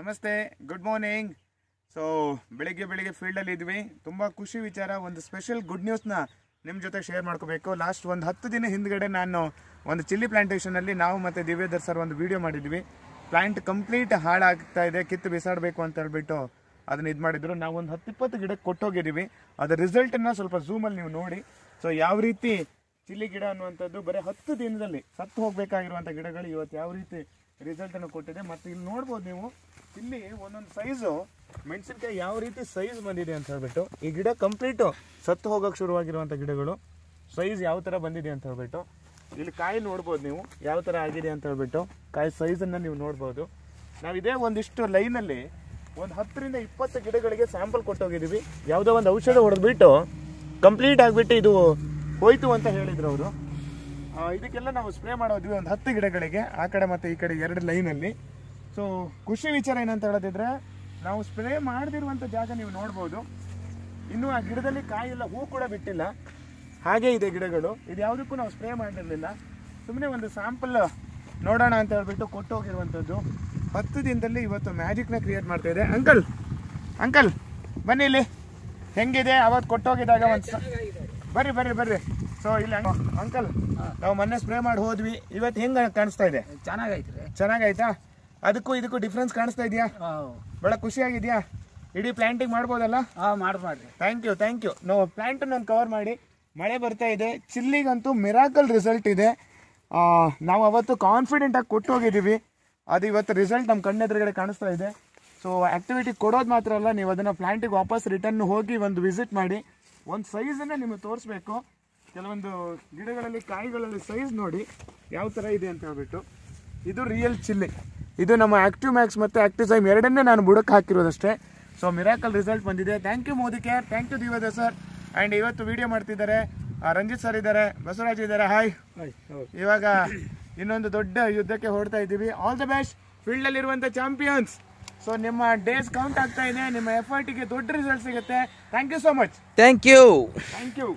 ನಮಸ್ತೆ good morning so ಬೆಳಿಗ್ಗೆ ಬೆಳಿಗ್ಗೆ ಫೀಲ್ಡಲ್ಲಿ ಇದ್ವಿ. ತುಂಬ ಖುಷಿ ವಿಚಾರ, ಒಂದು ಸ್ಪೆಷಲ್ ಗುಡ್ ನ್ಯೂಸ್ನ ನಿಮ್ಮ ಜೊತೆ ಶೇರ್ ಮಾಡ್ಕೋಬೇಕು. ಲಾಸ್ಟ್ ಒಂದು ಹತ್ತು ದಿನ ಹಿಂದ್ಗಡೆ ನಾನು ಒಂದು ಚಿಲ್ಲಿ ಪ್ಲಾಂಟೇಷನಲ್ಲಿ ನಾವು ಮತ್ತು ದಿವ್ಯದರ್ ಸರ್ ಒಂದು ವಿಡಿಯೋ ಮಾಡಿದ್ವಿ. ಪ್ಲಾಂಟ್ ಕಂಪ್ಲೀಟ್ ಹಾಳಾಗ್ತಾ ಇದೆ, ಕಿತ್ತು ಬಿಸಾಡಬೇಕು ಅಂತ ಹೇಳ್ಬಿಟ್ಟು ಅದನ್ನ ಇದು ಮಾಡಿದ್ರು. ನಾವು ಒಂದು ಹತ್ತು ಇಪ್ಪತ್ತು ಗಿಡಕ್ಕೆ ಕೊಟ್ಟೋಗಿದ್ದೀವಿ. ಅದರ ರಿಸಲ್ಟನ್ನು ಸ್ವಲ್ಪ ಝೂಮಲ್ಲಿ ನೀವು ನೋಡಿ. ಸೊ ಯಾವ ರೀತಿ ಚಿಲ್ಲಿ ಗಿಡ ಅನ್ನುವಂಥದ್ದು, ಬರೀ ಹತ್ತು ದಿನದಲ್ಲಿ ಸತ್ತು ಹೋಗಬೇಕಾಗಿರುವಂಥ ಗಿಡಗಳು ಇವತ್ತು ಯಾವ ರೀತಿ ರಿಸಲ್ಟ್ ಅನ್ನು ಕೊಟ್ಟಿದೆ. ಮತ್ತು ಇಲ್ಲಿ ನೋಡ್ಬೋದು ನೀವು, ಇಲ್ಲಿ ಒಂದೊಂದು ಸೈಜು ಮೆಣಸಿನ್ಕಾಯಿ ಯಾವ ರೀತಿ ಸೈಜ್ ಬಂದಿದೆ ಅಂತ ಹೇಳ್ಬಿಟ್ಟು, ಈ ಗಿಡ ಕಂಪ್ಲೀಟು ಸತ್ತು ಹೋಗೋಕೆ ಶುರುವಾಗಿರುವಂಥ ಗಿಡಗಳು ಸೈಜ್ ಯಾವ ಥರ ಬಂದಿದೆ ಅಂತ ಹೇಳ್ಬಿಟ್ಟು, ಇಲ್ಲಿ ಕಾಯಿ ನೋಡ್ಬೋದು ನೀವು, ಯಾವ ಥರ ಆಗಿದೆ ಅಂತ ಹೇಳ್ಬಿಟ್ಟು, ಕಾಯಿ ಸೈಜನ್ನು ನೀವು ನೋಡ್ಬೋದು. ನಾವು ಇದೇ ಒಂದಿಷ್ಟು ಲೈನಲ್ಲಿ ಒಂದು ಹತ್ತರಿಂದ ಇಪ್ಪತ್ತು ಗಿಡಗಳಿಗೆ ಸ್ಯಾಂಪಲ್ ಕೊಟ್ಟೋಗಿದ್ದೀವಿ. ಯಾವುದೋ ಒಂದು ಔಷಧ ಹೊಡೆದ್ಬಿಟ್ಟು ಕಂಪ್ಲೀಟ್ ಆಗಿಬಿಟ್ಟು ಇದು ಹೋಯ್ತು ಅಂತ ಹೇಳಿದ್ರು ಅವರು. ಇದಕ್ಕೆಲ್ಲ ನಾವು ಸ್ಪ್ರೇ ಮಾಡೋದ್ವಿ ಒಂದು ಹತ್ತು ಗಿಡಗಳಿಗೆ ಆ ಕಡೆ ಮತ್ತು ಈ ಕಡೆ ಎರಡು ಲೈನಲ್ಲಿ ಸೊ ಖುಷಿ ವಿಚಾರ ಏನಂತ ಹೇಳೋದಿದ್ರೆ ನಾವು ಸ್ಪ್ರೇ ಮಾಡದಿರುವಂಥ ಜಾಗ ನೀವು ನೋಡ್ಬೋದು. ಇನ್ನೂ ಆ ಗಿಡದಲ್ಲಿ ಕಾಯಿಲ್ಲ ಹೂ ಕೂಡ ಬಿಟ್ಟಿಲ್ಲ. ಹಾಗೆ ಇದೆ ಗಿಡಗಳು. ಇದು ಯಾವುದಕ್ಕೂ ನಾವು ಸ್ಪ್ರೇ ಮಾಡಿರಲಿಲ್ಲ ಸುಮ್ಮನೆ ಒಂದು ಸ್ಯಾಂಪಲ್ ನೋಡೋಣ ಅಂತ ಹೇಳ್ಬಿಟ್ಟು ಕೊಟ್ಟು ಹೋಗಿರುವಂಥದ್ದು ಹತ್ತು ದಿನದಲ್ಲಿ ಇವತ್ತು ಮ್ಯಾಜಿಕ್ನ ಕ್ರಿಯೇಟ್ ಮಾಡ್ತಾ ಇದೆ. ಅಂಕಲ್ ಅಂಕಲ್ ಬನ್ನಿ ಇಲ್ಲಿ. ಹೆಂಗಿದೆ? ಅವತ್ತು ಕೊಟ್ಟೋಗಿದಾಗ ಒಂದು ಬರ್ರಿ ಬರ್ರಿ ಬರ್ರಿ. ಸೊ ಇಲ್ಲಿ ಅಂಕಲ್ ನಾವು ಮೊನ್ನೆ ಸ್ಪ್ರೇ ಮಾಡಿ ಹೋದ್ವಿ. ಇವತ್ತು ಹೆಂಗೆ ಕಾಣಿಸ್ತಾ ಇದೆ? ಚೆನ್ನಾಗೈತ್ರಿ. ಚೆನ್ನಾಗಾಯ್ತಾ ಅದಕ್ಕೂ ಇದಕ್ಕೂ ಡಿಫ್ರೆನ್ಸ್ ಕಾಣಿಸ್ತಾ ಇದೆಯಾ? ಬಹಳ ಖುಷಿಯಾಗಿದೆಯಾ? ಇಡೀ ಪ್ಲಾಂಟಿಂಗ್ ಮಾಡ್ಬೋದಲ್ಲ? ಹಾಂ ಮಾಡಿ ಮಾಡ್ರಿ ಥ್ಯಾಂಕ್ ಯು ಥ್ಯಾಂಕ್ ಯು ನಾವು ಪ್ಲಾಂಟ್ ನಾನು ಕವರ್ ಮಾಡಿ. ಮಳೆ ಬರ್ತಾ ಇದೆ. ಚಿಲ್ಲಿಗಂತೂ ಮಿರಾಕಲ್ ರಿಸಲ್ಟ್ ಇದೆ. ನಾವು ಅವತ್ತು ಕಾನ್ಫಿಡೆಂಟ್ ಆಗಿ ಕೊಟ್ಟು ಹೋಗಿದ್ದೀವಿ. ಅದು ಇವತ್ತು ರಿಸಲ್ಟ್ ನಮ್ಮ ಕಣ್ಣೆದುರುಗಡೆ ಕಾಣಿಸ್ತಾ ಇದೆ. ಸೊ ಆಕ್ಟಿವಿಟಿ ಕೊಡೋದು ಮಾತ್ರ ಅಲ್ಲ ನೀವು ಅದನ್ನು ಪ್ಲಾಂಟಿಗೆ ವಾಪಸ್ ರಿಟರ್ನ್ ಹೋಗಿ ಒಂದು ವಿಸಿಟ್ ಮಾಡಿ. ಒಂದು ಸೈಜನ್ನು ನಿಮಗೆ ತೋರಿಸ್ಬೇಕು. ಕೆಲವೊಂದು ಗಿಡಗಳಲ್ಲಿ ಕಾಯಿಗಳಲ್ಲಿ ಸೈಜ್ ನೋಡಿ ಯಾವ ಥರ ಇದೆ ಅಂತ ಹೇಳ್ಬಿಟ್ಟು. ಇದು ರಿಯಲ್ ಚಿಲ್ಲಿ ಇದು ನಮ್ಮ ಆಕ್ಟಿವ್ ಮ್ಯಾಕ್ಸ್ ಮತ್ತು ಆಕ್ಟಿಸೈಮ್ ಎರಡನ್ನೇ ನಾನು ಬುಡಕ್ಕೆ ಹಾಕಿರೋದಷ್ಟೇ. ಸೊ ಮಿರಾಕಲ್ ರಿಸಲ್ಟ್ ಬಂದಿದೆ. Thank you Modicare thank you ದಿವದ sir and ಇವತ್ತು ವಿಡಿಯೋ ಮಾಡ್ತಿದ್ದಾರೆ ರಂಜಿತ್ ಸರ್ ಇದ್ದಾರೆ ಬಸವರಾಜ್ ಇದ್ದಾರೆ. ಹಾಯ್ ಇವಾಗ ಇನ್ನೊಂದು ದೊಡ್ಡ ಯುದ್ಧಕ್ಕೆ ಹೊಡ್ತಾ ಇದ್ದೀವಿ. ಆಲ್ ದ ಬೆಸ್ಟ್ ಫೀಲ್ಡಲ್ಲಿರುವಂಥ ಚಾಂಪಿಯನ್ಸ್ ಸೊ ನಿಮ್ಮ ಡೇಸ್ ಕೌಂಟ್ ಆಗ್ತಾ ಇದೆ. ನಿಮ್ಮ ಎಫರ್ಟಿಗೆ ದೊಡ್ಡ ರಿಸಲ್ಟ್ ಸಿಗುತ್ತೆ. Thank you so much thank you thank you